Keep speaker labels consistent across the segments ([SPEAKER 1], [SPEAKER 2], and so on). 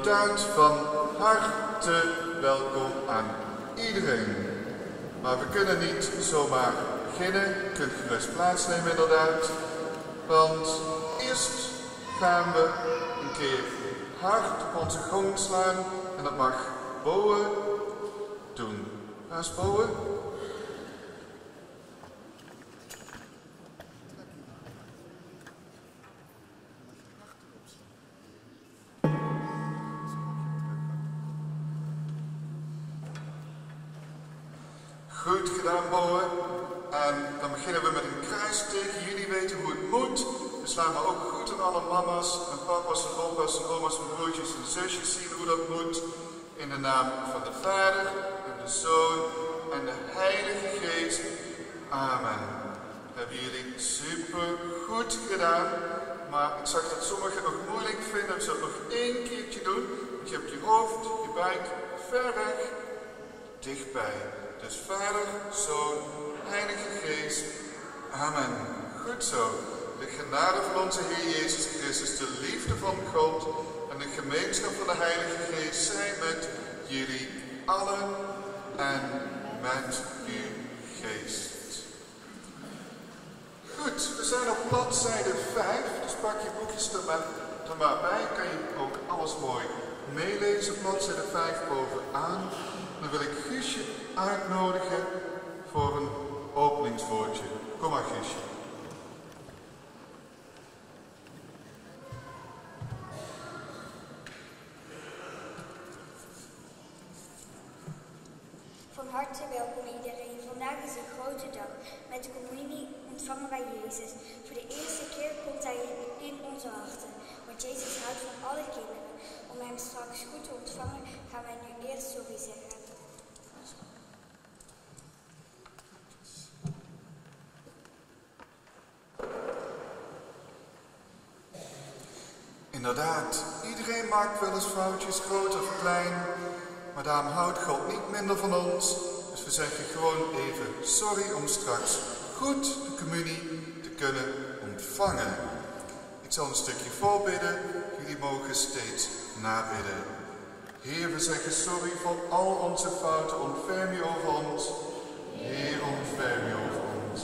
[SPEAKER 1] Inderdaad, van harte welkom aan iedereen. Maar we kunnen niet zomaar beginnen. Kunt gerust plaatsnemen inderdaad. Want eerst gaan we een keer hard op onze gong slaan. En dat mag Bowen doen. Waar is Bowen? De naam van de Vader en de Zoon en de Heilige Geest. Amen. Hebben jullie super goed gedaan. Maar ik zag dat sommigen nog moeilijk vinden. Ik zal het nog één keertje doen. Je hebt je hoofd, je buik ver weg, dichtbij. Dus Vader, Zoon, Heilige Geest. Amen. Goed zo. De genade van onze Heer Jezus Christus, de liefde van God en de gemeenschap van de Heilige Geest zijn met jullie allen en met uw geest. Goed, we zijn op bladzijde 5, dus pak je boekjes er maar, bij. Kan je ook alles mooi meelezen, bladzijde 5 bovenaan. Dan wil ik Guusje uitnodigen voor een openingswoordje. Kom maar Guusje.
[SPEAKER 2] Van harte welkom iedereen. Vandaag is een grote dag. Met de communie ontvangen wij Jezus. Voor de eerste keer komt Hij in onze harten. Want Jezus houdt van alle kinderen. Om Hem straks goed te ontvangen gaan wij nu eerst sorry zeggen.
[SPEAKER 1] Inderdaad, iedereen maakt wel eens foutjes, groot of klein. Maar daarom houdt God niet minder van ons. Dus we zeggen gewoon even sorry om straks goed de communie te kunnen ontvangen. Ik zal een stukje voorbidden. Jullie mogen steeds nabidden. Heer, we zeggen sorry voor al onze fouten. Ontferm je over ons. Heer, ontferm je over ons.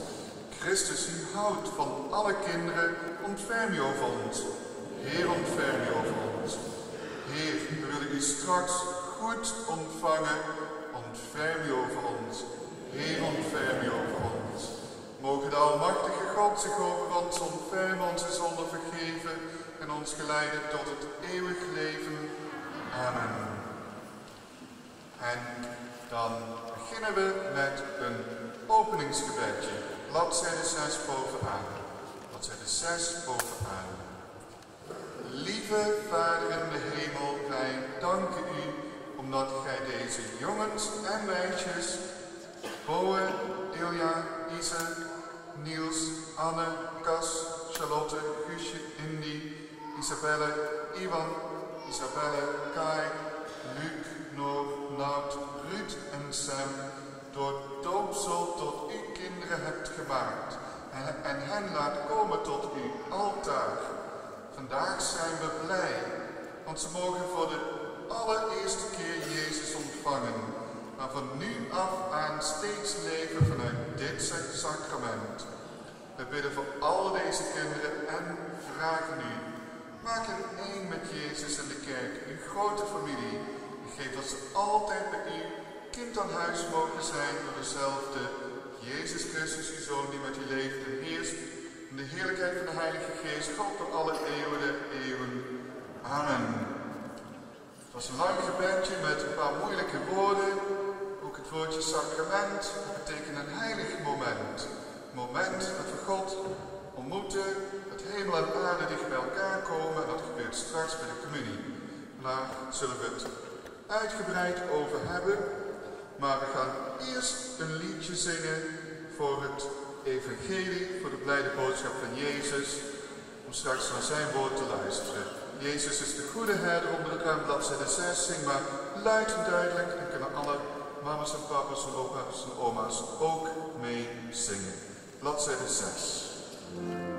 [SPEAKER 1] Christus, u houdt van alle kinderen. Ontferm je over ons. Heer, ontferm je over ons. Heer, we willen u straks goed ontvangen. Ontferm je over ons. Heer, ontferm je over ons. Mogen de Almachtige God zich over ons ontfermen, onze zonde vergeven en ons geleiden tot het eeuwig leven. Amen. En dan beginnen we met een openingsgebedje. Bladzijde 6 bovenaan. Bladzijde 6 bovenaan. Lieve Vader in de hemel, wij danken u omdat gij deze jongens en meisjes, Boe, Ilja, Isa, Niels, Anne, Cas, Charlotte, Guusje, Indy, Isabelle, Ivan, Isabelle, Kai, Luc, Noor, Nout, Ruud en Sam door doopsel tot uw kinderen hebt gemaakt en, en hen laat komen tot uw altaar. Vandaag zijn we blij, want ze mogen voor de allereerste keer Jezus ontvangen, maar van nu af aan steeds leven vanuit dit sacrament. We bidden voor al deze kinderen en vragen u, maak hen één met Jezus en de kerk, uw grote familie, en geef dat ze altijd bij u kind aan huis mogen zijn door dezelfde Jezus Christus, uw Zoon, die met u leeft en heerst in de heerlijkheid van de Heilige Geest, God door alle eeuwen der eeuwen. Amen. Was een lang gebedje met een paar moeilijke woorden. Ook het woordje sacrament dat betekent een heilig moment. Moment dat we God ontmoeten, dat hemel en aarde dicht bij elkaar komen. En dat gebeurt straks bij de communie. Daar zullen we het uitgebreid over hebben. Maar we gaan eerst een liedje zingen voor het evangelie, voor de blijde boodschap van Jezus, om straks naar zijn woord te luisteren. Jezus is de goede herder onder raam, bladzijde 6, zing maar luid en duidelijk en kunnen alle mama's en papa's en opa's en oma's ook mee zingen. Bladzijde 6.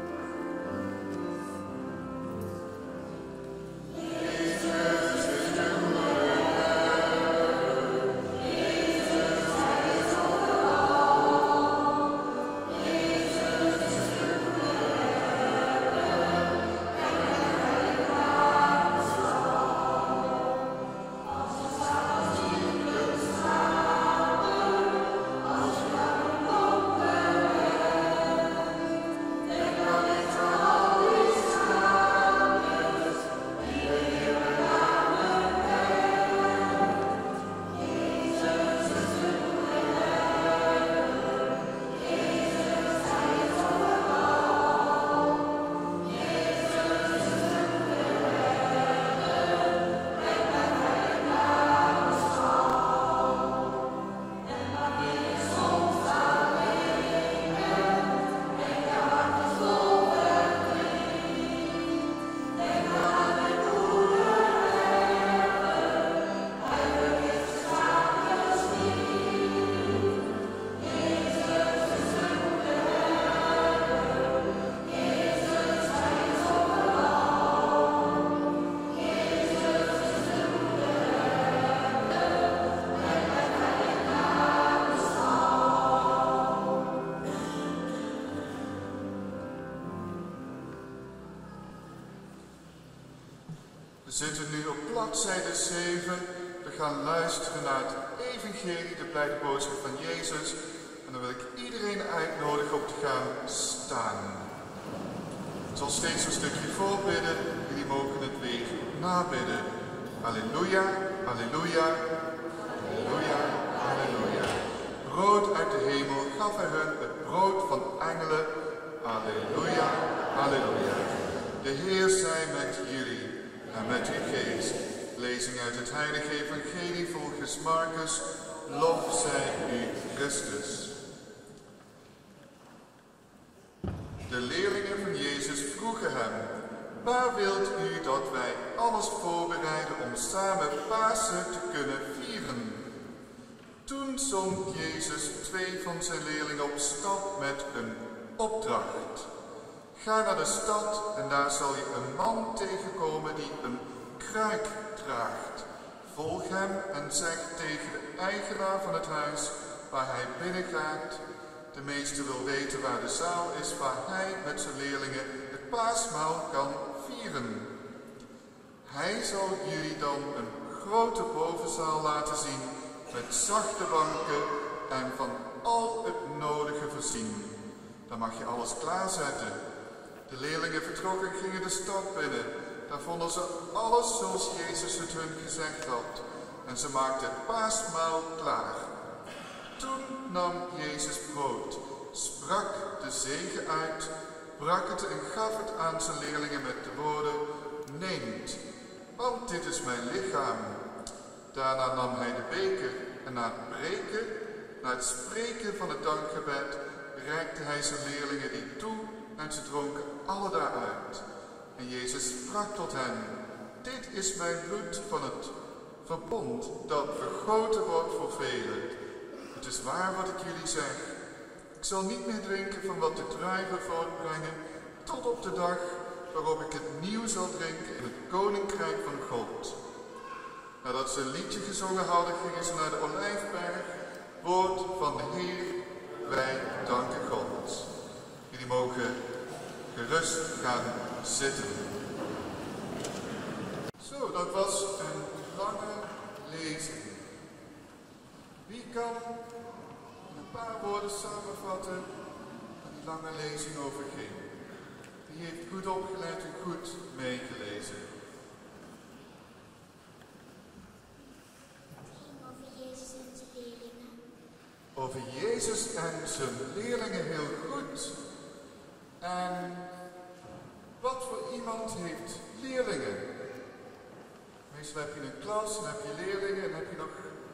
[SPEAKER 1] Zitten nu op bladzijde 7. We gaan luisteren naar het evangelie, de blijde boodschap van Jezus. En dan wil ik iedereen uitnodigen om te gaan staan. Ik zal steeds een stukje voorbidden. Jullie mogen het weer nabidden. Halleluja, halleluja, halleluja, halleluja. Brood uit de hemel gaf hij hun, het brood van engelen. Halleluja, halleluja. De Heer zij met met uw geest. Lezing uit het heilige evangelie volgens Marcus. Lof zij u Christus. De leerlingen van Jezus vroegen hem, waar wilt u dat wij alles voorbereiden om samen Pasen te kunnen vieren? Toen zond Jezus twee van zijn leerlingen op stap met een opdracht. Ga naar de stad en daar zal je een man tegenkomen die een kruik draagt. Volg hem en zeg tegen de eigenaar van het huis waar hij binnengaat. De meeste wil weten waar de zaal is waar hij met zijn leerlingen het paasmaal kan vieren. Hij zal jullie dan een grote bovenzaal laten zien met zachte banken en van al het nodige voorzien. Dan mag je alles klaarzetten. De leerlingen vertrokken en gingen de stad binnen. Daar vonden ze alles zoals Jezus het hun gezegd had. En ze maakten het paasmaal klaar. Toen nam Jezus brood, sprak de zegen uit, brak het en gaf het aan zijn leerlingen met de woorden, neemt, want dit is mijn lichaam. Daarna nam hij de beker en na het breken, na het spreken van het dankgebed, reikte hij zijn leerlingen die toe en ze dronken alle daaruit. En Jezus sprak tot hen, dit is mijn bloed van het verbond dat vergoten wordt voor velen. Het is waar wat ik jullie zeg. Ik zal niet meer drinken van wat de druiven voortbrengen, tot op de dag waarop ik het nieuw zal drinken in het koninkrijk van God. Nadat ze een liedje gezongen hadden, gingen ze naar de olijfberg. Woord van de Heer, wij danken God. Jullie mogen gerust gaan zitten. Zo, dat was een lange lezing. Wie kan in een paar woorden samenvatten waar die lange lezing over ging? Wie heeft goed opgeleid en goed meegelezen?
[SPEAKER 2] Over Jezus en zijn leerlingen.
[SPEAKER 1] Over Jezus en zijn leerlingen heel goed. En wat voor iemand heeft leerlingen? Meestal heb je een klas, dan heb je leerlingen en heb je nog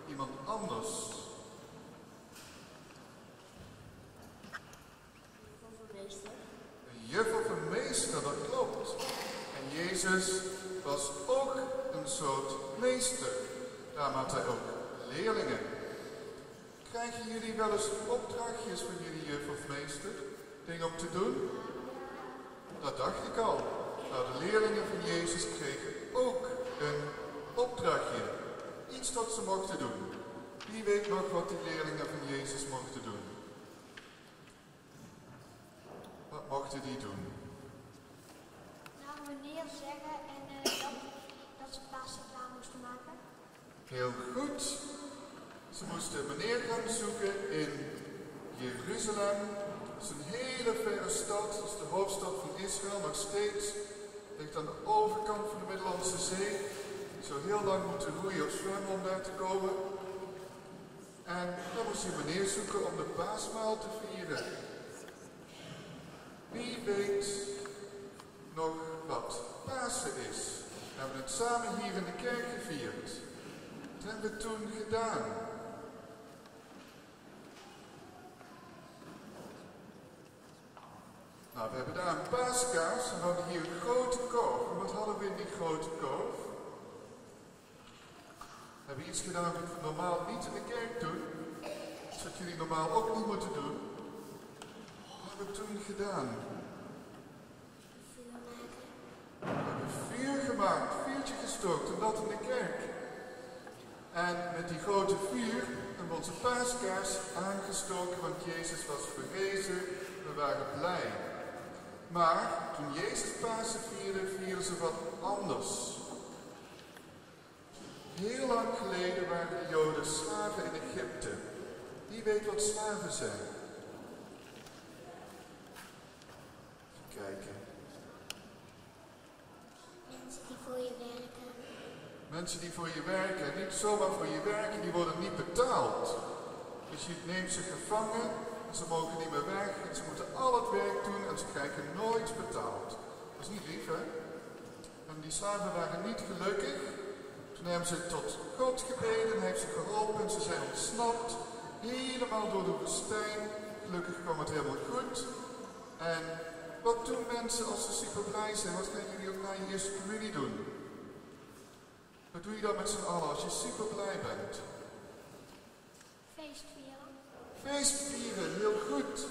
[SPEAKER 1] iemand anders. Een juf of een meester, dat klopt. En Jezus was ook een soort meester. Daarom had hij ook leerlingen. Krijgen jullie wel eens opdrachtjes van jullie juf of meester? Dingen om te doen? Dat dacht ik al. Nou, de leerlingen van Jezus kregen ook een opdrachtje. Iets dat ze mochten doen. Wie weet nog wat die leerlingen van Jezus mochten doen? Wat mochten die doen?
[SPEAKER 2] Nou, meneer zeggen en eh, dat, dat ze Pasen klaar moesten maken.
[SPEAKER 1] Heel goed. Ze moesten meneer gaan zoeken in Jeruzalem. Dat is een hele verre stad. Dat is de hoofdstad van Israël nog steeds. Ligt aan de overkant van de Middellandse Zee. Zou heel lang moeten roeien of zwemmen om daar te komen. En dan moest je meneer zoeken om de paasmaal te vieren. Wie weet nog wat Pasen is? We hebben het samen hier in de kerk gevierd. Wat hebben we toen gedaan? Nou, paaskaars. We hadden hier een grote koof. En wat hadden we in die grote koof? We hebben iets gedaan wat we normaal niet in de kerk doen. Dat jullie normaal ook niet moeten doen. Wat hebben we toen gedaan? We hebben vuur gemaakt, vuurtje gestookt en dat in de kerk. En met die grote vuur hebben we onze paaskaars aangestoken, want Jezus was verrezen. We waren blij. Maar toen Jezus Pasen vierde, vierden ze wat anders. Heel lang geleden waren de Joden slaven in Egypte. Wie weet wat slaven zijn? Even kijken.
[SPEAKER 2] Mensen die voor je werken.
[SPEAKER 1] Mensen die voor je werken, niet zomaar voor je werken, die worden niet betaald. Dus je neemt ze gevangen en ze mogen niet meer weg en ze moeten al het werk doen en ze krijgen nooit betaald. Dat is niet lief, hè? En die slaven waren niet gelukkig. Toen hebben ze tot God gebeden, heeft ze geholpen en ze zijn ontsnapt. Helemaal door de woestijn. Gelukkig kwam het helemaal goed. En wat doen mensen als ze super blij zijn? Wat gaan jullie ook na je eerste communie doen? Wat doe je dan met z'n allen als je super blij bent?
[SPEAKER 2] Feest vieren.
[SPEAKER 1] Feest vieren, heel goed.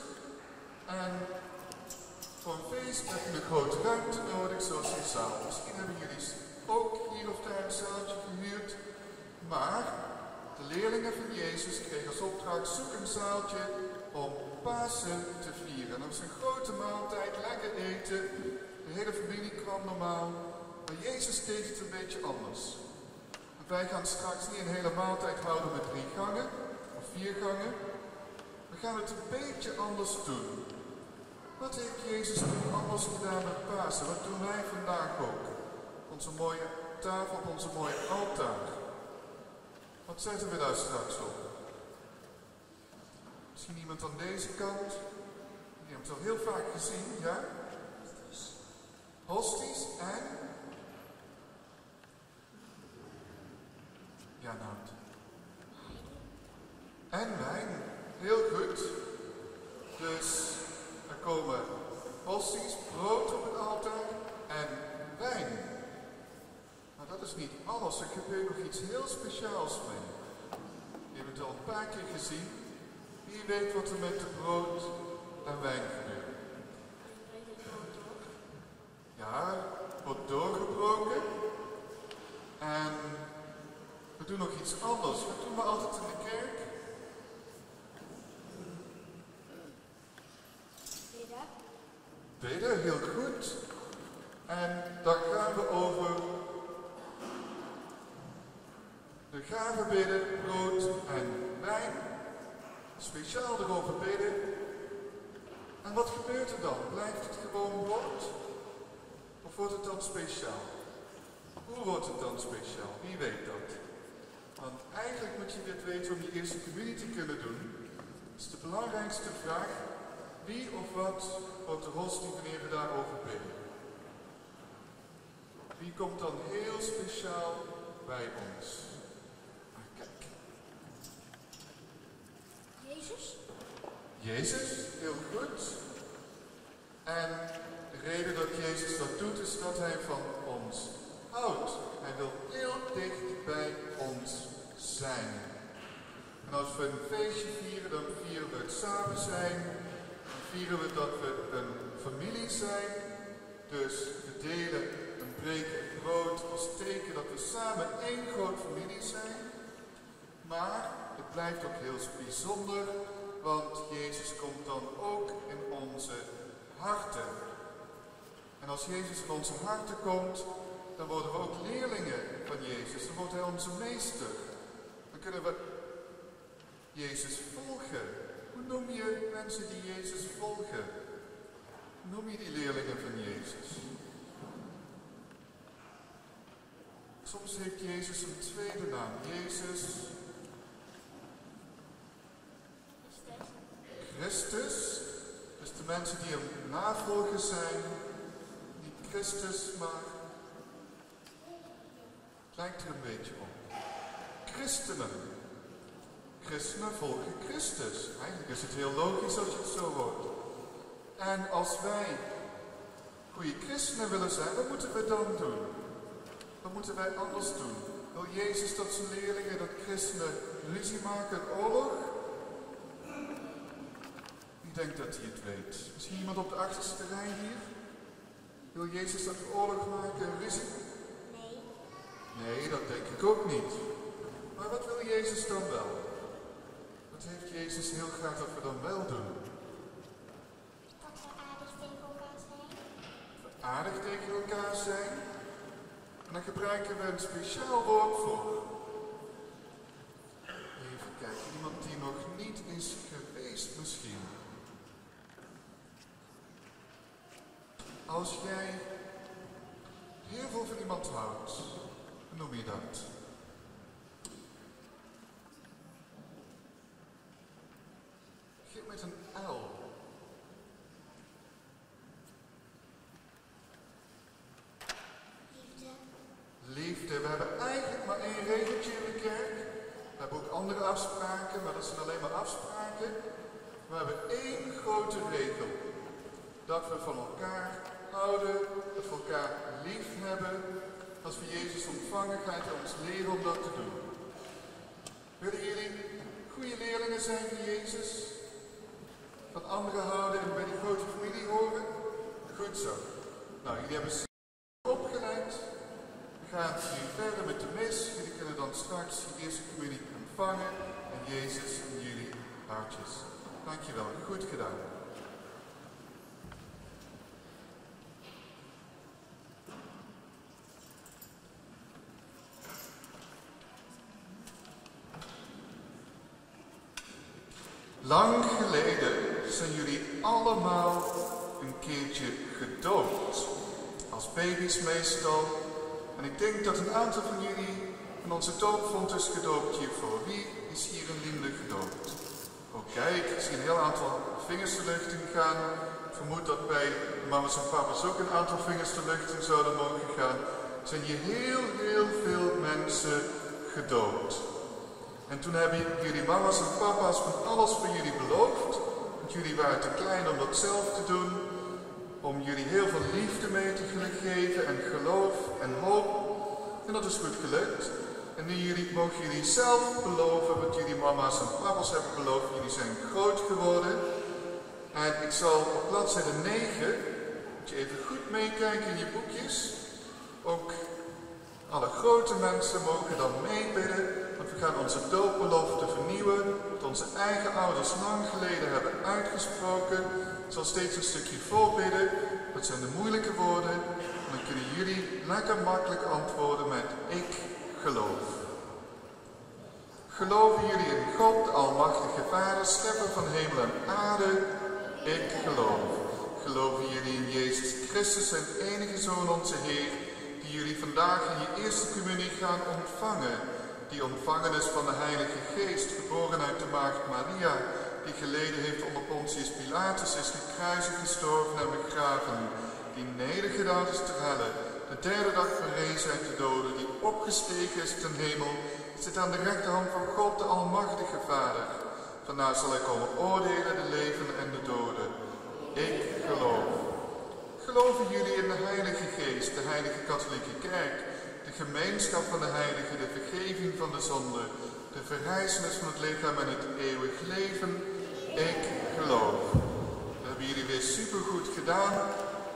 [SPEAKER 1] En voor een feest heb je een grote ruimte nodig, zoals die zaal. Misschien hebben jullie ook hier of daar een zaaltje gehuurd. Maar de leerlingen van Jezus kregen als opdracht, zoek een zaaltje om Pasen te vieren. En was een grote maaltijd, lekker eten. De hele familie kwam normaal. Maar Jezus deed het een beetje anders. Wij gaan straks niet een hele maaltijd houden met drie gangen of vier gangen. Gaan het een beetje anders doen. Wat heeft Jezus toen anders gedaan met Pasen? Wat doen wij vandaag ook? Onze mooie tafel onze mooie altaar. Wat zetten we daar straks op? Misschien iemand aan deze kant? Die hebt het al heel vaak gezien, ja? Hosties en? Ja, nou. En wijn. Heel goed. Dus er komen hosties, brood op het altaar en wijn. Maar dat is niet alles. Er gebeurt nog iets heel speciaals mee. Je hebt het al een paar keer gezien. Wie weet wat er met de brood en wijn gebeurt? Ja, wordt doorgebroken. En we doen nog iets anders. Wat doen we altijd in de kerk?
[SPEAKER 2] Bidden.
[SPEAKER 1] Bidden, heel goed. En dan gaan we over de gave bidden, brood en wijn. Speciaal erover bidden. En wat gebeurt er dan? Blijft het gewoon woord? Of wordt het dan speciaal? Hoe wordt het dan speciaal? Wie weet dat? Want eigenlijk moet je dit weten om je eerste community te kunnen doen. Dat is de belangrijkste vraag. Wie of wat wordt de we daarover bidden? Wie komt dan heel speciaal bij ons? Maar kijk,
[SPEAKER 2] Jezus.
[SPEAKER 1] Jezus, heel goed. En de reden dat Jezus dat doet is dat hij van ons houdt. Hij wil heel dicht bij ons zijn. En als we een feestje vieren, dan vieren we het samen zijn. Vieren we dat we een familie zijn. Dus we delen een breek brood als teken dat we samen één groot familie zijn. Maar het blijft ook heel bijzonder, want Jezus komt dan ook in onze harten. En als Jezus in onze harten komt, dan worden we ook leerlingen van Jezus. Dan wordt Hij onze meester. Dan kunnen we Jezus volgen. Noem je mensen die Jezus volgen? Noem je die leerlingen van Jezus? Soms heeft Jezus een tweede naam. Jezus Christus. Dus de mensen die hem navolgers zijn. Niet Christus, maar het lijkt er een beetje op. Christenen. Christenen volgen Christus. Eigenlijk is het heel logisch als je het zo hoort. En als wij goede christenen willen zijn, wat moeten we dan doen? Wat moeten wij anders doen? Wil Jezus dat zijn leerlingen, dat christenen ruzie maken en oorlog? Wie denkt dat hij het weet? Misschien iemand op de achterste rij hier? Wil Jezus dat oorlog maken en ruzie?
[SPEAKER 2] Nee.
[SPEAKER 1] Nee, dat denk ik ook niet. Maar wat wil Jezus dan wel? Jezus heel graag dat we dan wel doen?
[SPEAKER 2] Dat we aardig tegen elkaar zijn.
[SPEAKER 1] We aardig tegen elkaar zijn. En dan gebruiken we een speciaal woord voor. Even kijken, iemand die nog niet is geweest misschien. Als jij heel veel van iemand houdt, noem je dat? Lang geleden zijn jullie allemaal een keertje gedoopt. Als baby's meestal. En ik denk dat een aantal van jullie van onze doopvond is gedoopt hiervoor. Wie is hier in Liemde gedoopt? Kijk, ik zie een heel aantal vingers de lucht in gaan. Ik vermoed dat bij mama's en papa's ook een aantal vingers de lucht in zouden mogen gaan. Zijn hier heel, heel veel mensen gedoopt. En toen hebben jullie mama's en papa's van alles voor jullie beloofd. Want jullie waren te klein om dat zelf te doen. Om jullie heel veel liefde mee te geven en geloof en hoop. En dat is goed gelukt. En nu jullie, mogen jullie zelf beloven wat jullie mama's en papa's hebben beloofd. Jullie zijn groot geworden. En ik zal op bladzijde 9, moet je even goed meekijken in je boekjes. Ook alle grote mensen mogen dan meebidden, want we gaan onze doopbelofte vernieuwen, wat onze eigen ouders lang geleden hebben uitgesproken. Ik zal steeds een stukje voorbidden, dat zijn de moeilijke woorden, en dan kunnen jullie lekker makkelijk antwoorden met ik geloof. Geloven jullie in God, de Almachtige Vader, Schepper van hemel en aarde? Ik geloof. Geloven jullie in Jezus Christus, zijn enige Zoon, onze Heer, die jullie vandaag in je eerste communie gaan ontvangen, die ontvangen is van de Heilige Geest, geboren uit de Maagd Maria, die geleden heeft onder Pontius Pilatus, is gekruisigd, gestorven en begraven, die nedergedaald is ter helle, de derde dag verrezen uit de doden, die opgestegen is ten hemel, zit aan de rechterhand van God, de Almachtige Vader. Vandaar zal hij komen oordelen de levenden en de doden. Ik geloof. Geloven jullie in de Heilige Geest, de Heilige Katholieke Kerk, de gemeenschap van de Heiligen, de vergeving van de zonde, de verrijzenis van het lichaam en het eeuwig leven? Ik geloof. Dat hebben jullie weer supergoed gedaan.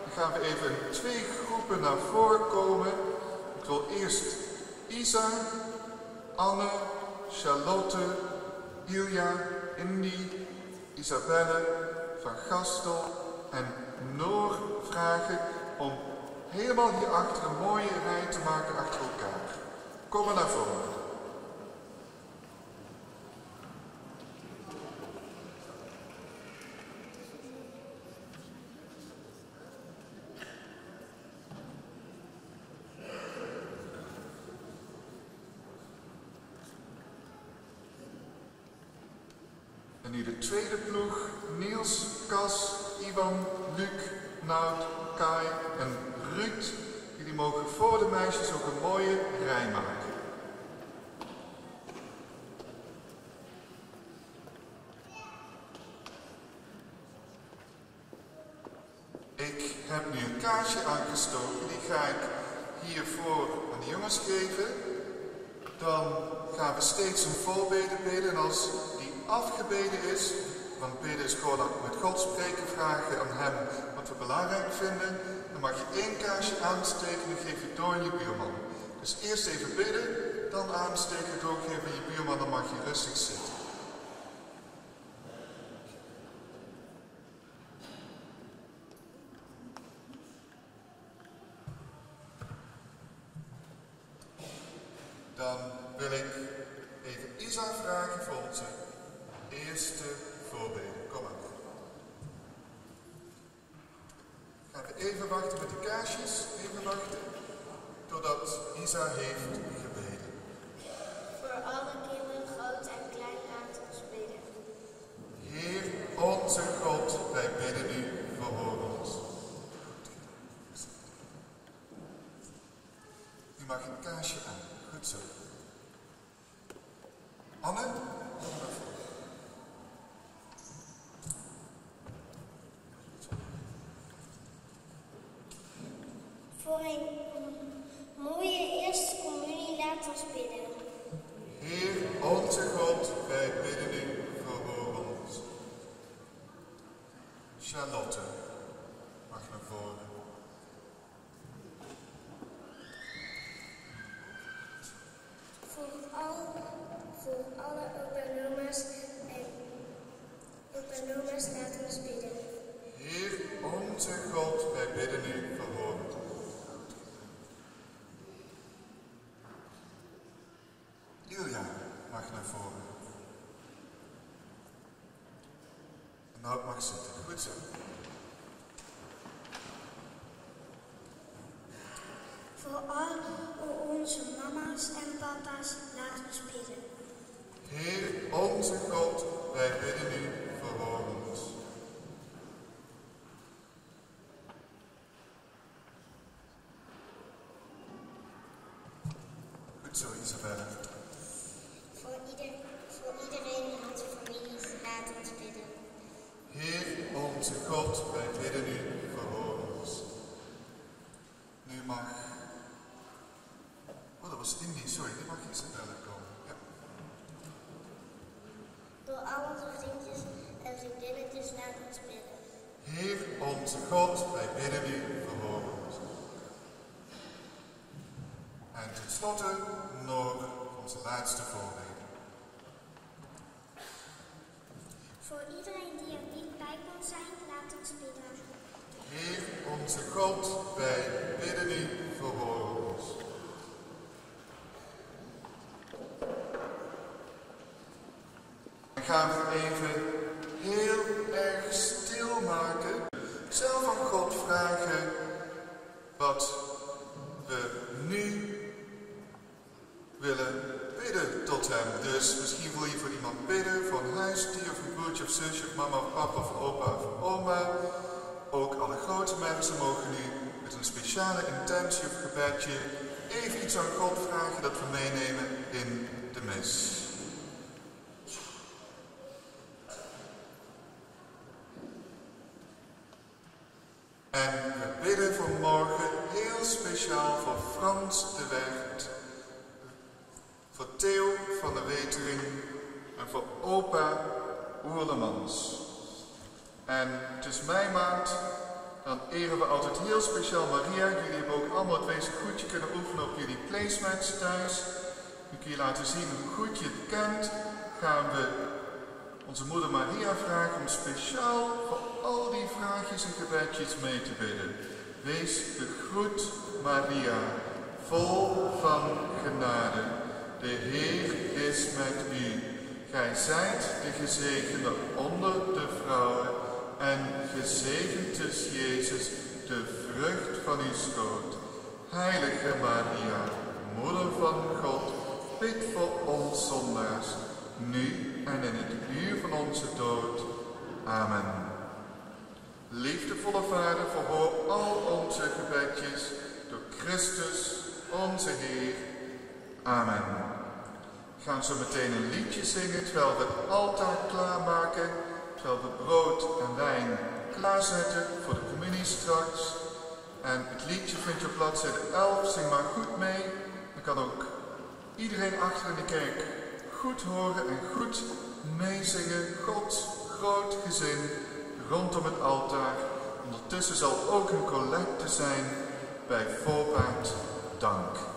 [SPEAKER 1] Dan gaan we even in twee groepen naar voren komen. Ik wil eerst Isa, Anne, Charlotte, Ilja, Indy, Isabelle, Van Gastel en Noor vragen om helemaal hierachter een mooie rij te maken achter elkaar. Kom maar naar voren. En nu de tweede ploeg. Niels, Cas, Ivan, Luc, Nout, Kai en Ruud. Jullie mogen voor de meisjes ook een mooie rij maken. Ik heb nu een kaarsje aangestoken. Die ga ik hiervoor aan de jongens geven. Dan gaan we steeds een voorbeden bidden. En als die afgebeden is, want bidden is gewoon met God spreken, vragen aan hem wat we belangrijk vinden. Mag je één kaarsje aansteken en geef je door je buurman. Dus eerst even bidden, dan aansteken, doorgeven aan je buurman, dan mag je rustig zitten. Dan wil ik even Isa vragen voor onze eerste voorbeden. Kom maar. Gaan we even wachten met de kaarsjes. Even wachten. Totdat Isa heeft gebeden.
[SPEAKER 2] Voor alle kinderen, groot en klein, laat ons bidden.
[SPEAKER 1] Heer onze God, wij bidden u, verhoor ons. U mag een kaarsje aan. Goed zo. Anne, kom maar voor.
[SPEAKER 2] Voor een mooie eerste communie, laat ons bidden.
[SPEAKER 1] Heer onze God, wij bidden u, verhoor ons. Charlotte, mag naar voren.
[SPEAKER 2] Voor, al, voor alle opa en oma's en opa en oma's, laat ons bidden.
[SPEAKER 1] Heer onze God, wij bidden u, verhoor ons. Ilja mag naar voren. En Nout mag zitten. Goed zo.
[SPEAKER 2] Voor al onze mama's en papa's, laat ons bidden.
[SPEAKER 1] Heer onze God, wij bidden u, verhoor ons. Goed zo, Isabelle.
[SPEAKER 2] Voor, ieder, voor iedereen in onze families, laat ons bidden.
[SPEAKER 1] Heer onze God, wij bidden u, verhoor ons. Nu mag... Oh, dat was Indy, sorry, nu mag Isabelle komen. Ja.
[SPEAKER 2] Door al onze vriendjes en vriendinnetjes, laat ons bidden.
[SPEAKER 1] Heer onze God, wij bidden u, verhoor ons. En tenslotte nog onze laatste voorbeden.
[SPEAKER 2] Voor iedereen die er niet bij kon zijn, laat ons bidden.
[SPEAKER 1] Heer onze God, wij bidden u, verhoor ons. Gaan we intentie of gebedje even iets aan God vragen dat we meenemen in de mis. Thuis. Nu kun je laten zien hoe goed je het kent. Gaan we onze moeder Maria vragen om speciaal voor al die vraagjes en gebedjes mee te bidden. Wees gegroet Maria, vol van genade. De Heer is met u. Gij zijt de gezegende onder de vrouwen en gezegend is Jezus, de vrucht van uw schoot. Heilige Maria, Moeder van God, bid voor ons zondaars, nu en in het uur van onze dood. Amen. Liefdevolle Vader, verhoor al onze gebedjes door Christus, onze Heer. Amen. We gaan zo meteen een liedje zingen terwijl we het altaar klaarmaken, terwijl we brood en wijn klaarzetten voor de communie straks. En het liedje vind je op bladzijde 11, zing maar goed mee. Kan ook iedereen achter in de kerk goed horen en goed meezingen. Gods groot gezin rondom het altaar. Ondertussen zal ook een collecte zijn bij voorbaat dank.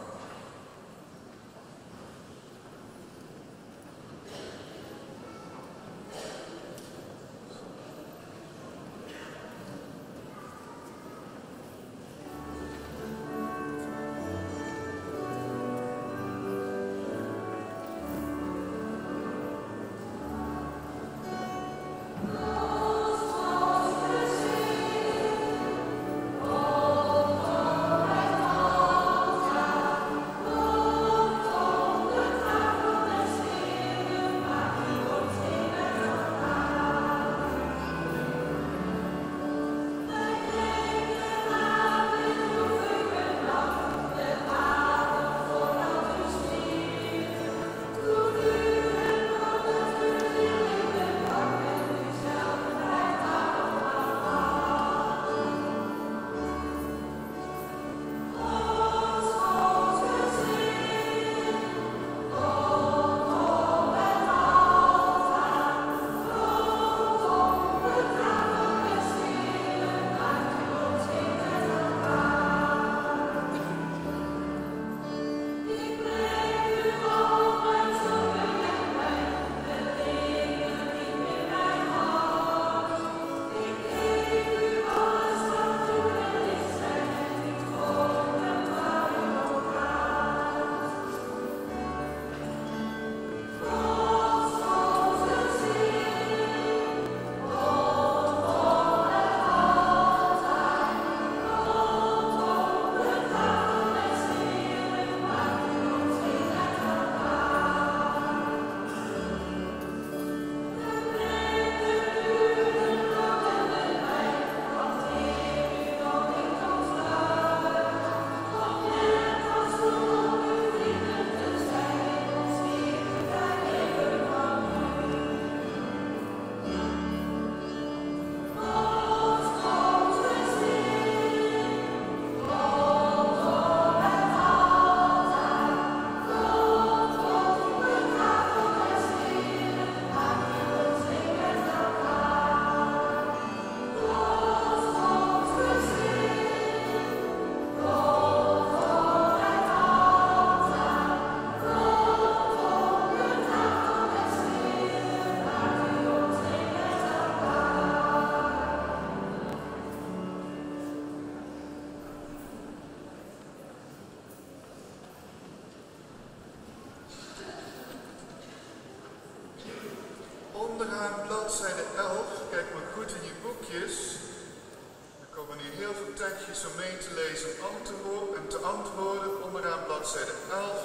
[SPEAKER 1] Onderaan bladzijde 11, kijk maar goed in je boekjes. Er komen nu heel veel tekstjes om mee te lezen en te antwoorden. Onderaan bladzijde 11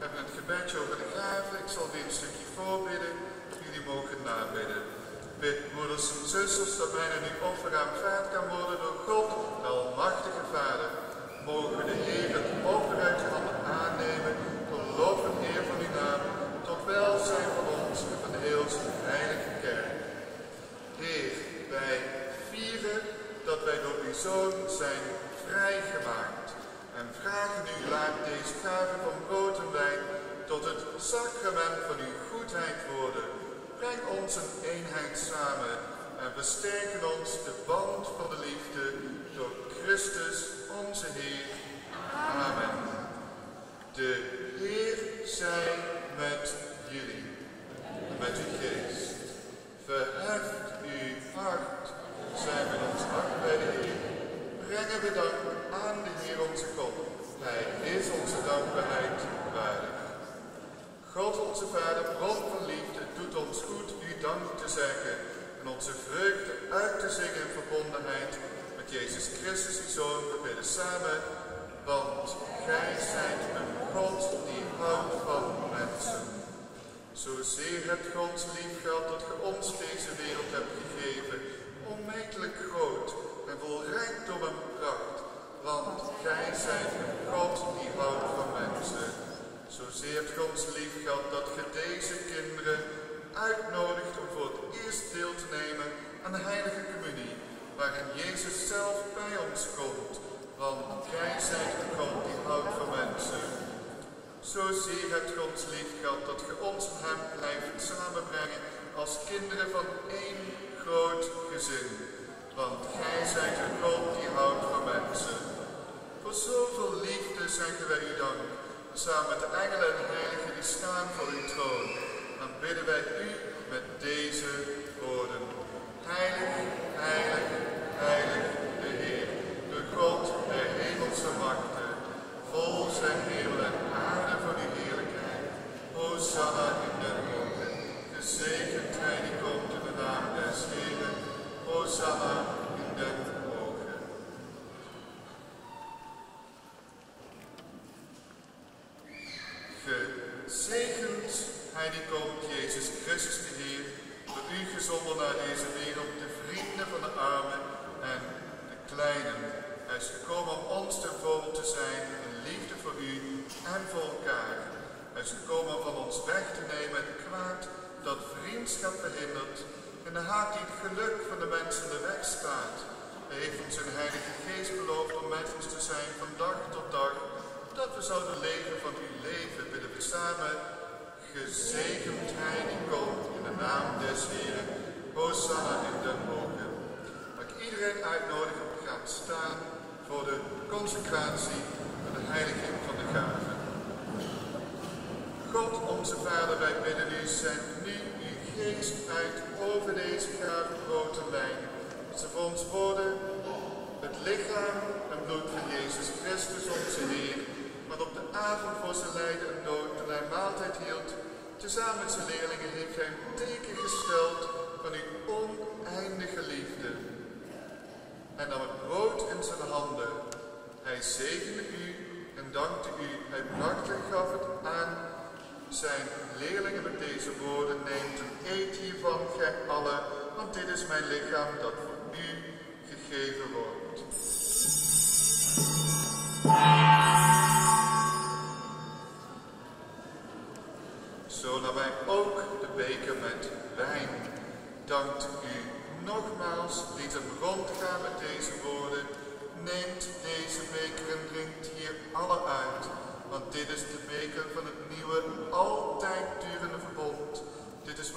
[SPEAKER 1] hebben we het gebedje over de gaven. Ik zal weer een stukje voorbidden. Jullie mogen nabidden. Bid, moeders en zusters, dat bijna nu offer aanvaard kan worden door God, de Almachtige Vader. Mogen de Heer het offer uit handen aannemen, tot lof en eer van uw naam, tot welzijn van ons en van heel zijn heilige kerk. Heer, wij vieren dat wij door uw Zoon zijn vrijgemaakt. En vragen u, laat deze gave van brood en wijn tot het sacrament van uw goedheid worden. Breng ons een eenheid samen en versterken ons de band van de liefde door Christus onze Heer. Amen. De Heer zij met jullie, met uw geest. Verheft uw hart, zijn met ons hart bij de Heer. Brengen we dank aan de Heer onze God. Hij is onze dankbaarheid waardig. God onze Vader, bron van liefde, doet ons goed u dank te zeggen en onze vreugde uit te zingen in verbondenheid met Jezus Christus, uw Zoon. We bidden samen, want gij zijt een God die houdt van mensen. Zozeer hebt God lief gehad dat ge ons deze wereld hebt gegeven, onmetelijk groot vol rijkdom en pracht, want gij zijt een God die houdt van mensen. Zozeer hebt God lief gehad dat ge deze kinderen uitnodigt om voor het eerst deel te nemen aan de heilige communie, waarin Jezus zelf bij ons komt, want gij zijt een God die houdt van mensen. Zozeer hebt God lief gehad dat ge ons en hem blijft samenbrengen als kinderen van één groot gezin. Want gij zijt een God die houdt van mensen. Voor zoveel liefde zeggen wij u dank. Samen met de engelen en heiligen die staan voor uw troon. Dan bidden wij u met deze woorden. Heilig, heilig,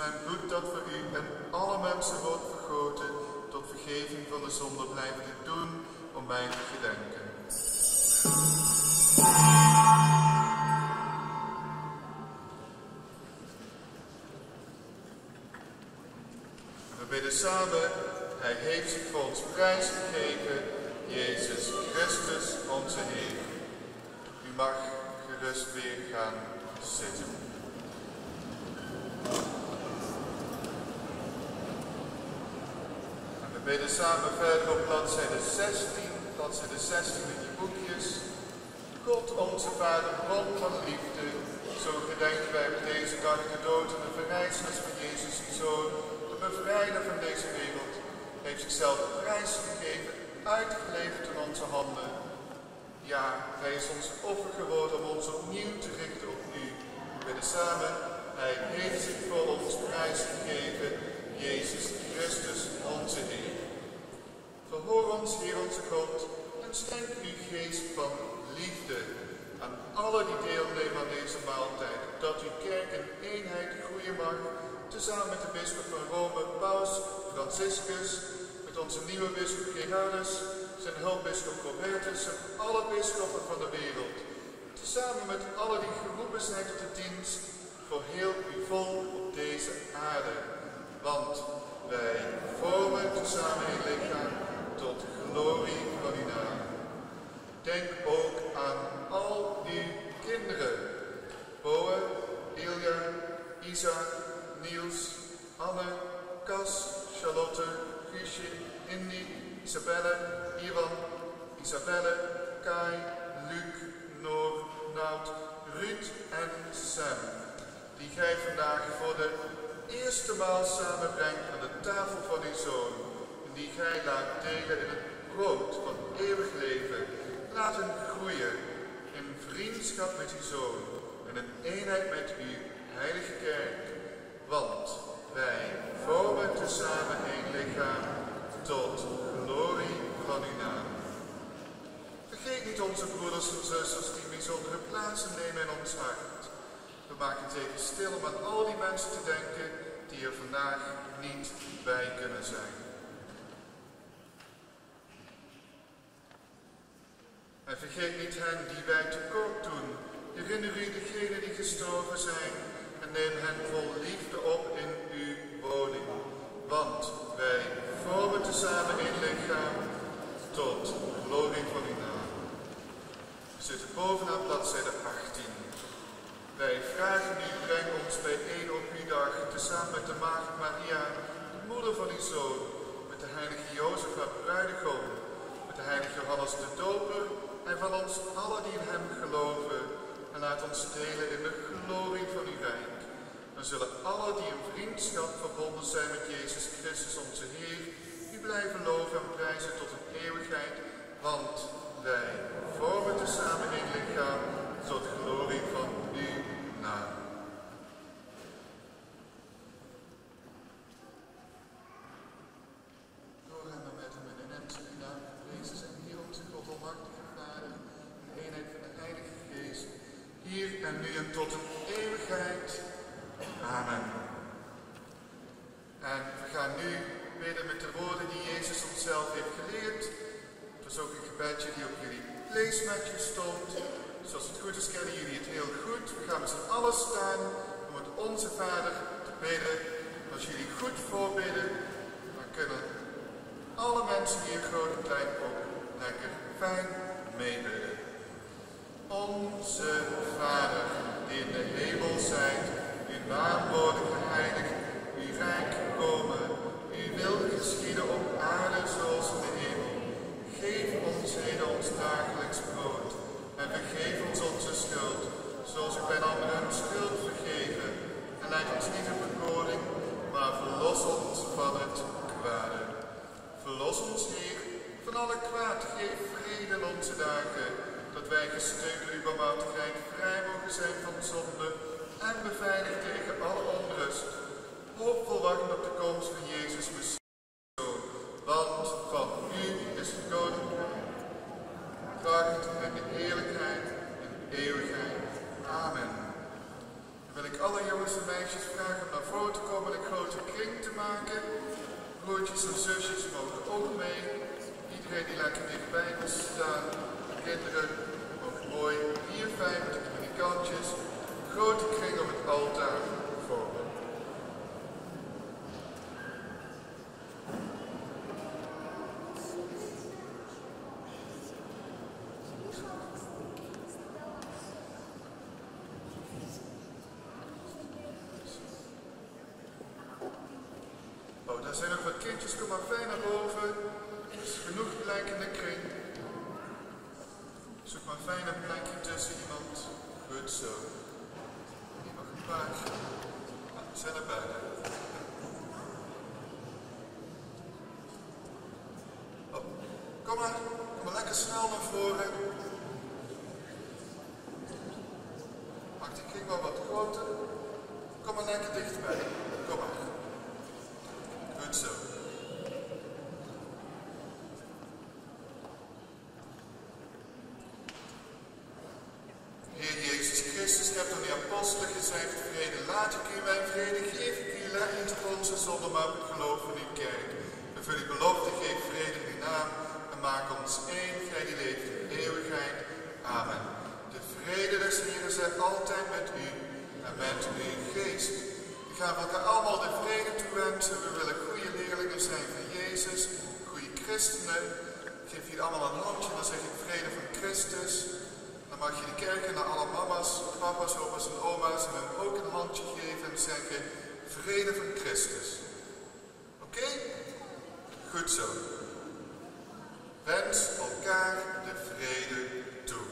[SPEAKER 1] mijn bloed dat voor u en alle mensen wordt vergoten. Tot vergeving van de zonde blijf dit doen om mij te gedenken. We bidden samen, Hij heeft zich voor ons prijs gegeven, Jezus Christus onze Heer. U mag gerust weer gaan zitten. Bidden samen verder op bladzijde 16, bladzijde 16 in je boekjes. God onze Vader, bron van liefde, zo gedenken wij op deze dag de dood en de verrijzenis van Jezus, uw Zoon, de bevrijder van deze wereld, heeft zichzelf prijs gegeven, uitgeleverd in onze handen. Ja, hij is ons offer geworden om ons opnieuw te richten op u. We bidden samen, hij heeft zich voor ons prijs gegeven, Jezus Christus, onze Heer. Verhoor ons, Heer onze God, en schenk uw geest van liefde aan alle die deelnemen aan deze maaltijd, dat uw kerk in eenheid groeien mag, tezamen met de bisschop van Rome, Paus Franciscus, met onze nieuwe bisschop Gerardus, zijn hulpbisschop Robertus en alle bisschoppen van de wereld, tezamen met alle die geroepen zijn tot de dienst voor heel uw volk op deze aarde. Want wij vormen tezamen een lichaam tot glorie van uw naam. Denk ook aan al uw kinderen. Boe, Ilja, Isa, Niels, Anne, Cas, Charlotte, Guusje, Indy, Isabelle, Ivan, Isabelle, Kai, Luc, Noor, Nout, Ruud en Sam. Die gij vandaag voor de eerste maal samenbrengt aan de tafel van uw zoon. En die gij laat in het brood van eeuwig leven. Laat hem groeien in vriendschap met uw zoon en in eenheid met uw heilige kerk. Want wij vormen tezamen één lichaam tot glorie van uw naam. Vergeet niet onze broeders en zusters die bijzondere plaatsen nemen in ons hart. We maken het stil om aan al die mensen te denken die er vandaag niet bij kunnen zijn. En vergeet niet hen die wij tekort doen. Herinner u degenen die gestorven zijn en neem hen vol liefde op in uw woning. Want wij vormen tezamen één lichaam tot glorie van uw naam. We zitten bovenaan bladzijde 18. Wij vragen u, breng ons bij één op uw dag, tezamen met de Maagd Maria, de moeder van uw zoon, met de heilige Jozef, haar bruidegom, met de heilige Johannes de Doper en van ons allen die in hem geloven. En laat ons delen in de glorie van uw rijk. Dan zullen alle die in vriendschap verbonden zijn met Jezus Christus onze Heer, u blijven loven en prijzen tot een eeuwigheid, want wij vormen tezamen één lichaam tot glorie van uw naam. Door hem en met hem en in hem zijn uw naam geprezen zijn hier onze God almachtige Vader, in de eenheid van de Heilige Geest, hier en nu en tot een eeuwigheid. Amen. En we gaan nu bidden met de woorden die Jezus onszelf heeft geleerd. Het was ook een gebedje die op jullie leesmatje stond. Dus als het goed is, kennen jullie het heel goed. We gaan met z'n allen staan om het Onze Vader te bidden. Als jullie goed voorbidden, dan kunnen alle mensen hier groot en klein ook lekker fijn meebidden. Onze Vader, die in de hemel zijt, uw naam worden geheiligd, uw rijk komen, uw wil geschieden op aarde zoals in de hemel. Geef ons heden ons dagelijks brood en vergeef ons onze schuld, zoals u bij anderen hun schuld vergeven. En leid ons niet in bekoring, maar verlos ons van het kwade. Verlos ons, Heer, van alle kwaad. Geef vrede in onze dagen, dat wij gesteund uw barmhartigheid vrij mogen zijn van zonde en beveiligd tegen alle onrust. Hoopvol wachten op de komst van Jezus Messias. Want van u is het koninkrijk, kracht en de heerlijkheid in eeuwigheid. Amen. Dan wil ik alle jongens en meisjes vragen om naar voren te komen en een grote kring te maken. Broertjes en zusjes mogen ook mee. Iedereen die lekker dichtbij wil staan. Kinderen ook mooi hier fijn met de predikantjes. Een grote kring om het altaar vormen. Oh, er zijn nog wat kindjes, kom maar fijn naar boven. Er is genoeg plek in de kring. Zoek maar fijn een plekje tussen iemand. Goed zo. Hier nog een paar. Nou, we zijn er bijna. Oh, kom maar, kom maar lekker snel naar voren. Maak die kring wel wat groter. Kom maar lekker dichtbij. Kom maar. Goed zo. Heer Jezus Christus, je hebt aan die apostelen gezegd, vrede laat ik u mijn vrede geven. Ik u leg niet op onze zonde, maar op het geloof van uw kerk. Vervul uw belofte, geef vrede in uw naam en maak ons één, gij die leeft in eeuwigheid. Amen. De vrede des Heeren zij altijd met u en met uw geest. We gaan elkaar allemaal de vrede toewensen. We willen goede leerlingen zijn van Jezus, goede christenen. Geef hier allemaal een handje, dan zeg ik vrede van Christus. Dan mag je de kerken naar alle mama's, papa's, opa's en oma's en hem ook een handje geven en zeggen vrede van Christus. Oké? Goed zo. Wens elkaar de vrede toe.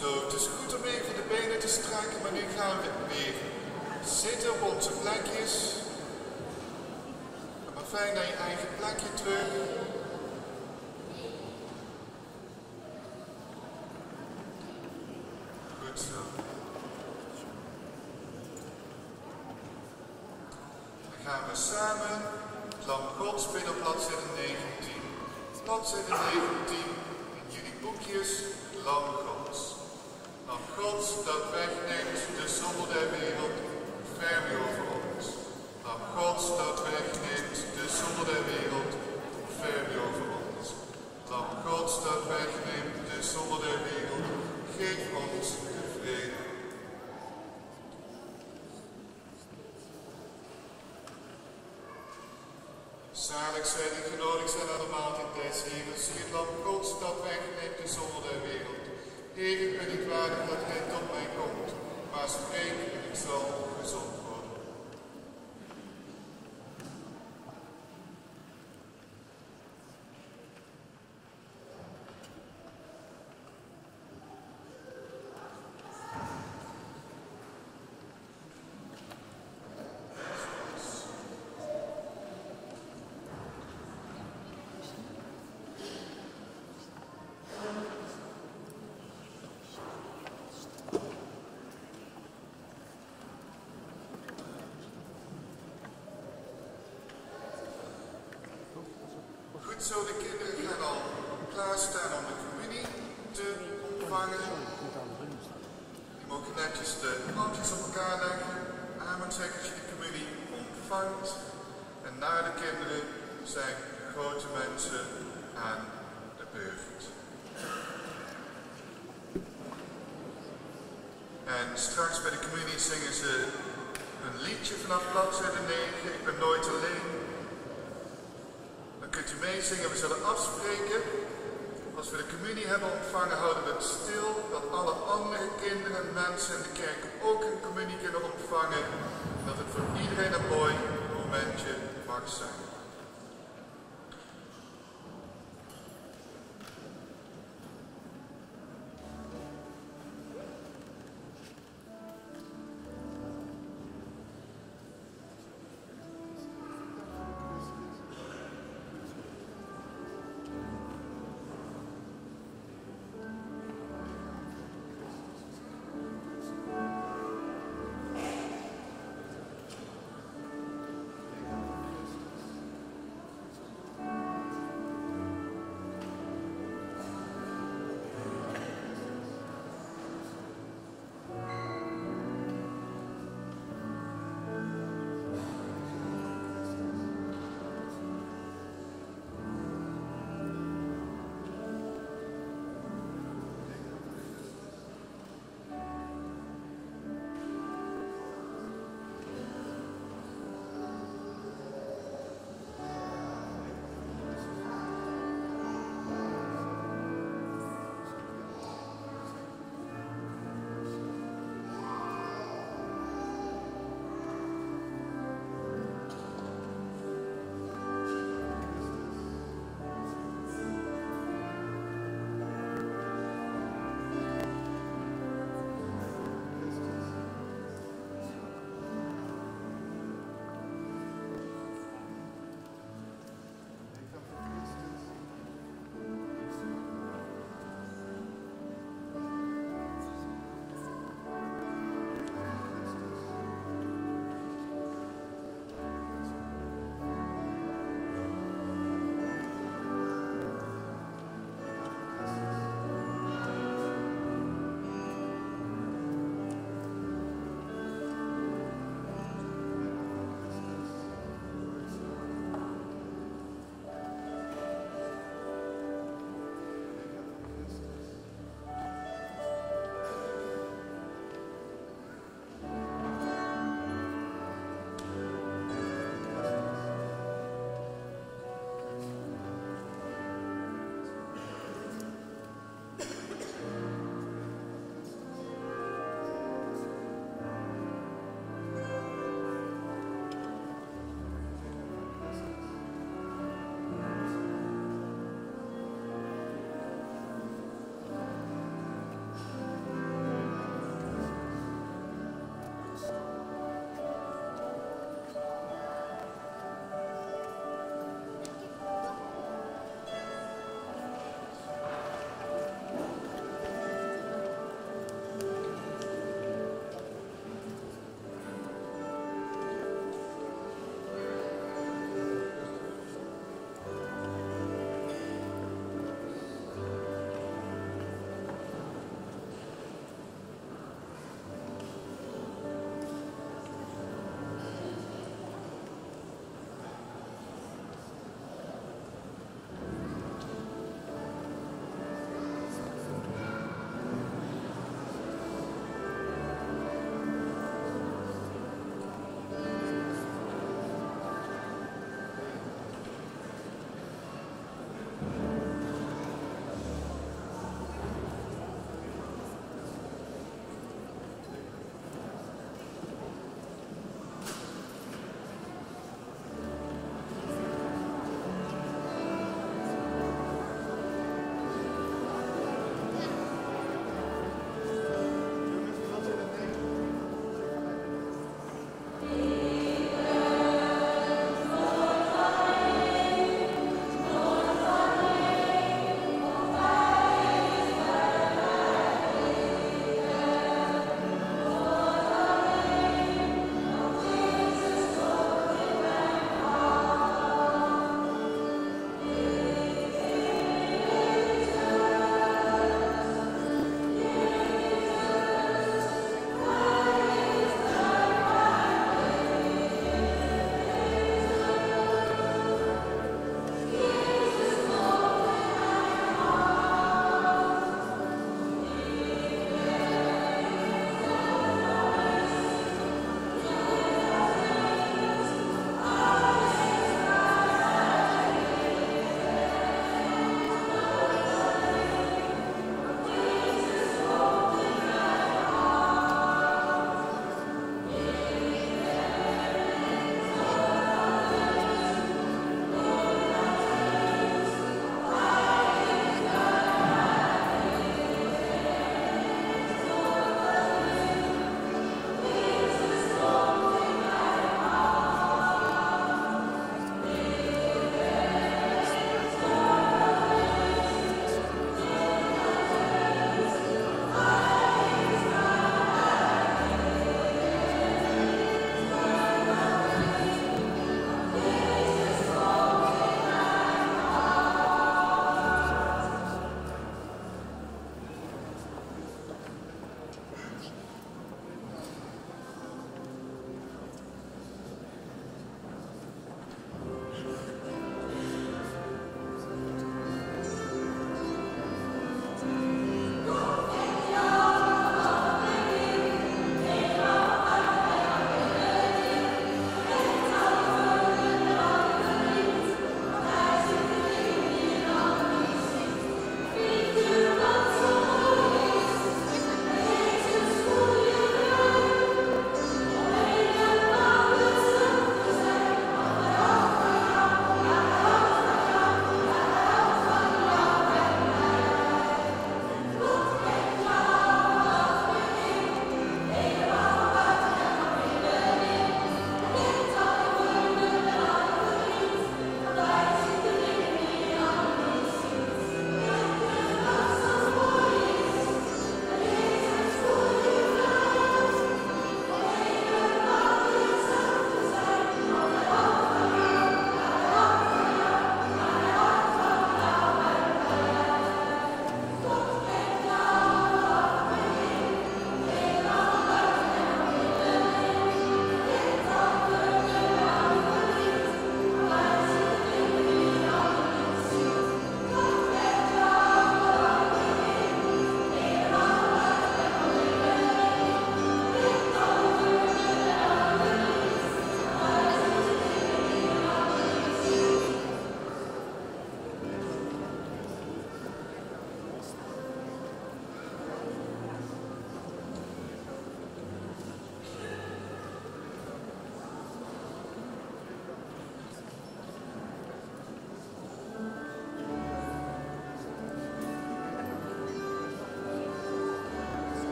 [SPEAKER 1] Zo, het is goed om even de benen te strijken, maar nu gaan we weer zitten op onze plekjes. Kom maar fijn naar je eigen plekje terug. Goed zo. Dan gaan we samen het Lam Gods bidden op bladzijde 19. Bladzijde 19 in jullie boekjes, Lam Gods dat wegneemt de zonde der wereld, ver over ons. Lam Gods dat wegneemt de zonde der wereld, ver over ons. Lam Gods dat wegneemt de zonde der wereld, geef ons de vrede. Zalig zijn en genodigd zijn aan de maaltijd des Heeren. Het lam Gods dat wegneemt de zonde der wereld. Heer, ik ben niet waardig dat gij tot mij komt, maar spreek en ik zal gezond worden. Goed zo, de kinderen gaan al klaarstaan om de communie te ontvangen. Die mogen netjes de handjes op elkaar leggen. Amen zeggen als je de communie ontvangt. En na de kinderen zijn grote mensen aan de beurt. En straks bij de communie zingen ze een liedje vanaf bladzijde 9. Ik ben nooit alleen. We zullen afspreken Als we de communie hebben ontvangen, houden we het stil dat alle andere kinderen en mensen in de kerk ook een communie kunnen ontvangen. Dat het voor iedereen een mooi momentje mag zijn.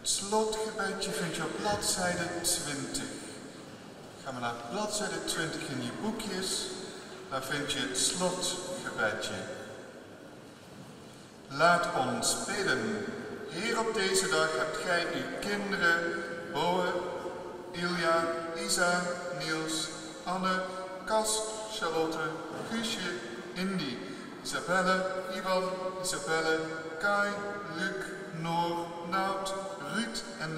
[SPEAKER 1] Het slotgebedje vind je op bladzijde 20. Ga maar naar bladzijde 20 in je boekjes. Daar vind je het slotgebedje. Laat ons bidden. Heer, op deze dag hebt gij uw kinderen, Boe, Ilja, Isa, Niels, Anne, Cas, Charlotte, Guusje, Indy, Isabelle, Ivan, Isabelle, Kai, Luc, Noor, Nout,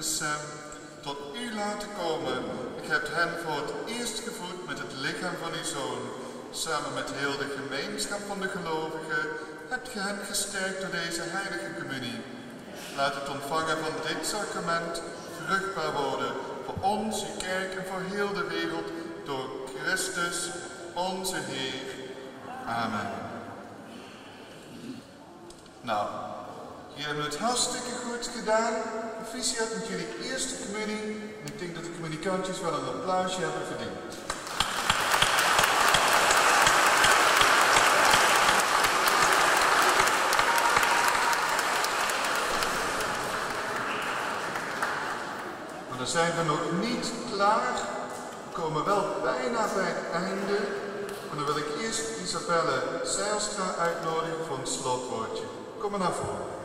[SPEAKER 1] Tot u laten komen. Ik heb hen voor het eerst gevoed met het lichaam van uw zoon. Samen met heel de gemeenschap van de gelovigen hebt ge hen gesterkt door deze heilige communie. Laat het ontvangen van dit sacrament vruchtbaar worden voor ons, uw kerk en voor heel de wereld door Christus, onze Heer. Amen. Nou, jullie hebben het hartstikke goed gedaan. Proficiat met jullie eerste communie. Ik denk dat de communicantjes wel een applausje hebben verdiend. Maar dan zijn we nog niet klaar. We komen wel bijna bij het einde. Maar dan wil ik eerst Isabelle Zeilstra uitnodigen voor een slotwoordje. Kom maar naar voren.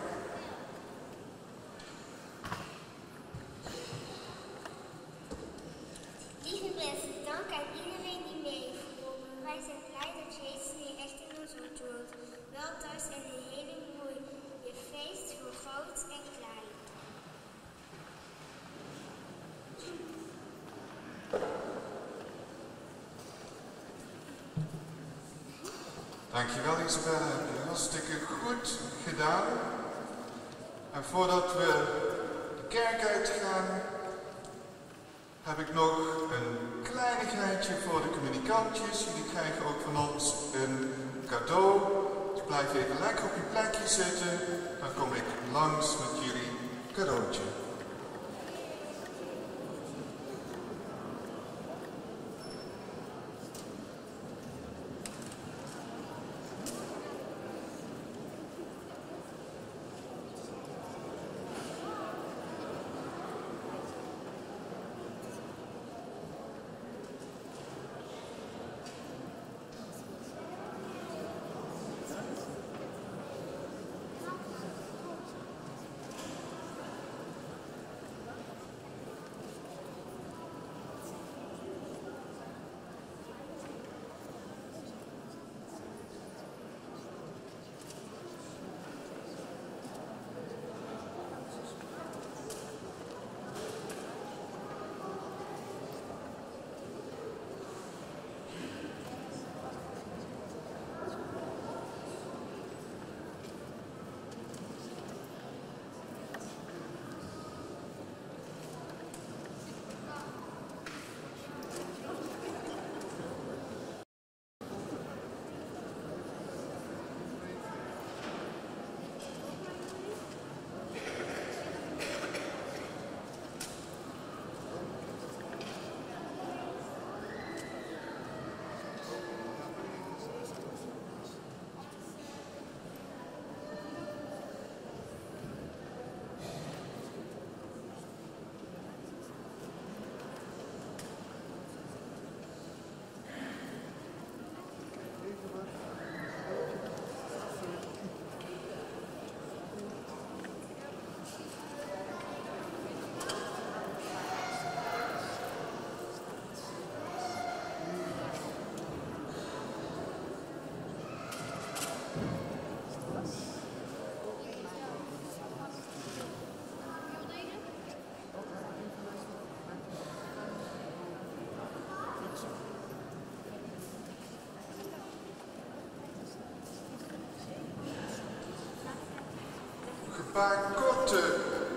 [SPEAKER 1] Paar korte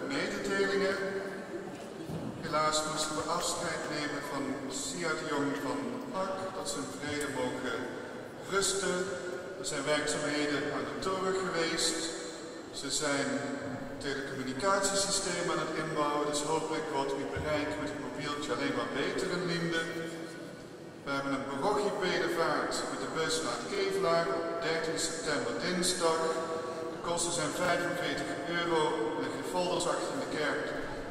[SPEAKER 1] mededelingen. Helaas moesten we afscheid nemen van Sia de Jong van Pak, dat ze in vrede mogen rusten. Er zijn werkzaamheden aan de toren geweest. Ze zijn telecommunicatiesysteem aan het inbouwen, dus hopelijk wordt uw bereik met het mobieltje alleen maar beter in Linden. We hebben een parochiebedevaart met de bus naar Kevelaar op 13 september dinsdag. De kosten zijn 45 euro. Liggen folders achter in de kerk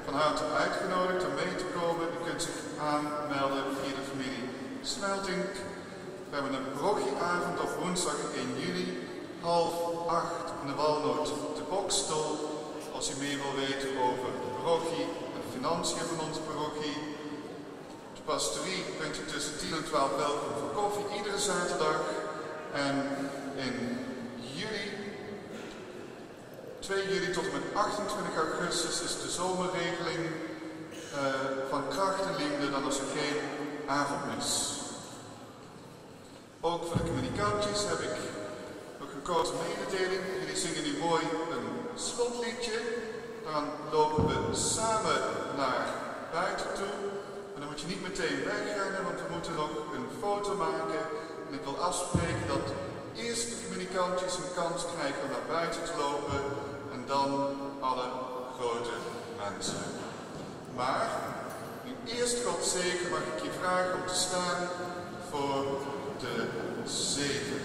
[SPEAKER 1] van harte uitgenodigd om mee te komen. U kunt zich aanmelden via de familie Smeltink. We hebben een parochieavond op woensdag 1 juli, half acht in de Walnoot de Bokstel. Als u meer wil weten over de parochie en de financiën van onze parochie. De pastorie kunt u tussen 10 en 12 welkom voor koffie iedere zaterdag. En in juli 2 juli tot en met 28 augustus is de zomerregeling uh, van kracht en liefde, dan is er geen avondmis. Ook voor de communicaties heb ik nog een korte mededeling. Jullie zingen nu mooi een slotliedje. Dan lopen we samen naar buiten toe. En dan moet je niet meteen wegrennen, want we moeten nog een foto maken. En ik wil afspreken dat eerst de communicantjes een kans krijgen om naar buiten te lopen en dan alle grote mensen. Maar nu eerst God zegen mag ik je vragen om te staan voor de zegen.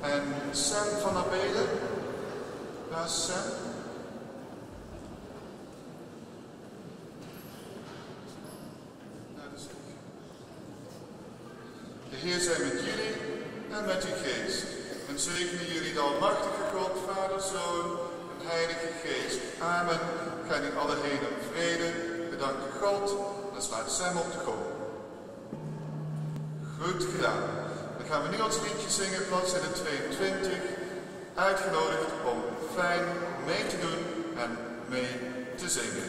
[SPEAKER 1] En Sam van Abelen, waar is Sam? De Heer zij met jullie en met uw geest. En zegene jullie de Almachtige God, Vader, Zoon en Heilige Geest. Amen. Ga in alle heen in vrede. Bedanken God. En slaat Sam op de gong. Goed gedaan. Dan gaan we nu ons liedje zingen, bladzijde 22. Uitgenodigd om fijn mee te doen en mee te zingen.